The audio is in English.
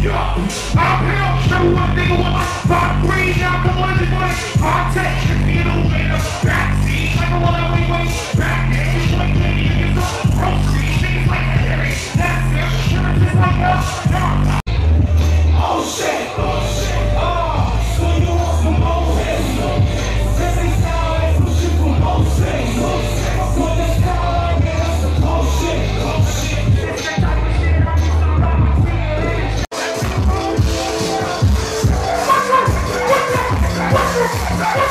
Yo, I'm here, show